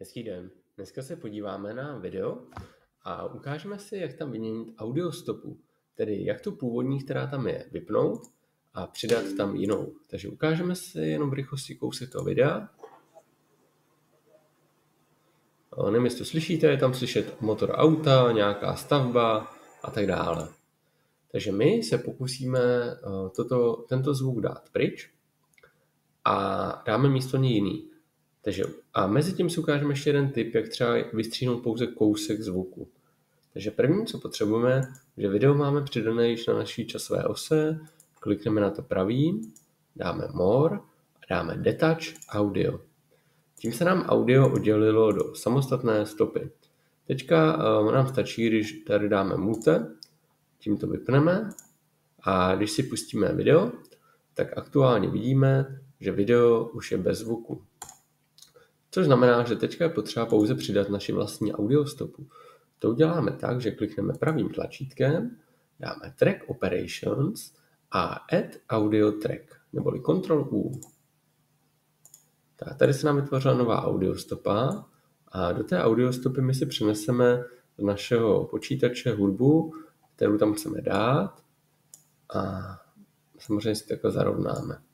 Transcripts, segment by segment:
Hezký den. Dneska se podíváme na video a ukážeme si, jak tam vyměnit audio stopu, tedy jak tu původní, která tam je, vypnout a přidat tam jinou. Takže ukážeme si jenom v rychlosti kousek toho videa. Nevím, jestli to slyšíte, je tam slyšet motor auta, nějaká stavba a tak dále. Takže my se pokusíme eh, toto, tento zvuk dát pryč a dáme místo něj jiný. Takže a mezi tím si ukážeme ještě jeden tip, jak třeba vystříhnout pouze kousek zvuku. Takže první, co potřebujeme, že video máme přidané již na naší časové ose, klikneme na to pravý, dáme More a dáme Detach Audio. Tím se nám audio oddělilo do samostatné stopy. Teďka uh, nám stačí, když tady dáme mute, tím to vypneme a když si pustíme video, tak aktuálně vidíme, že video už je bez zvuku. Což znamená, že teďka je potřeba pouze přidat naši vlastní audiostopu. To uděláme tak, že klikneme pravým tlačítkem, dáme Track Operations a Add Audio Track, neboli Ctrl U. Tak tady se nám vytvořila nová audiostopa a do té audiostopy my si přeneseme z našeho počítače hudbu, kterou tam chceme dát a samozřejmě si takhle zarovnáme.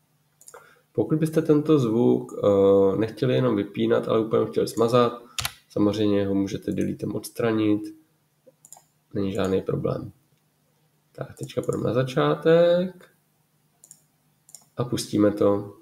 Pokud byste tento zvuk uh, nechtěli jenom vypínat, ale úplně chtěli smazat, samozřejmě ho můžete deletem odstranit, není žádný problém. Tak, teďka půjdeme na začátek a pustíme to.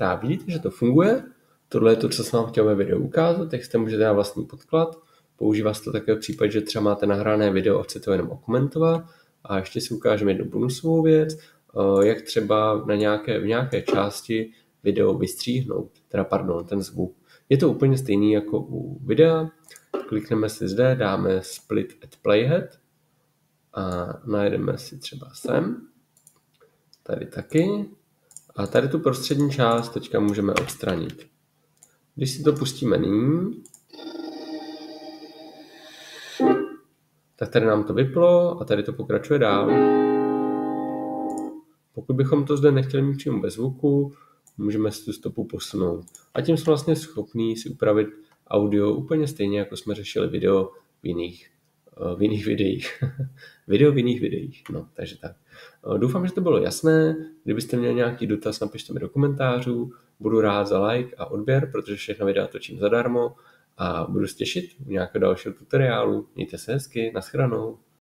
Tak, vidíte, že to funguje. Tohle je to, co jsem vám chtěl ve videu ukázat, jak jste můžete dát vlastní podklad. Používá se to také v případě, že třeba máte nahrané video a chcete ho jenom okomentovat. A ještě si ukážeme jednu bonusovou věc, eh, jak třeba na nějaké, v nějaké části video vystříhnout, teda pardon, ten zvuk. Je to úplně stejný jako u videa. Klikneme si zde, dáme split at playhead a najdeme si třeba sem. Tady taky. A tady tu prostřední část teďka můžeme odstranit. Když si to pustíme nyní, tak tady nám to vyplo a tady to pokračuje dál. Pokud bychom to zde nechtěli mít přímo bez zvuku, můžeme si tu stopu posunout. A tím jsme vlastně schopní si upravit audio úplně stejně, jako jsme řešili video v jiných v jiných videích. Video v jiných videích. No, takže tak. Eh, doufám, že to bylo jasné. Kdybyste měli nějaký dotaz, napište mi do komentářů. Budu rád za like a odběr, protože všechno videa točím zadarmo a budu se těšit u nějakého dalšího tutoriálu. Mějte se hezky, nashledanou.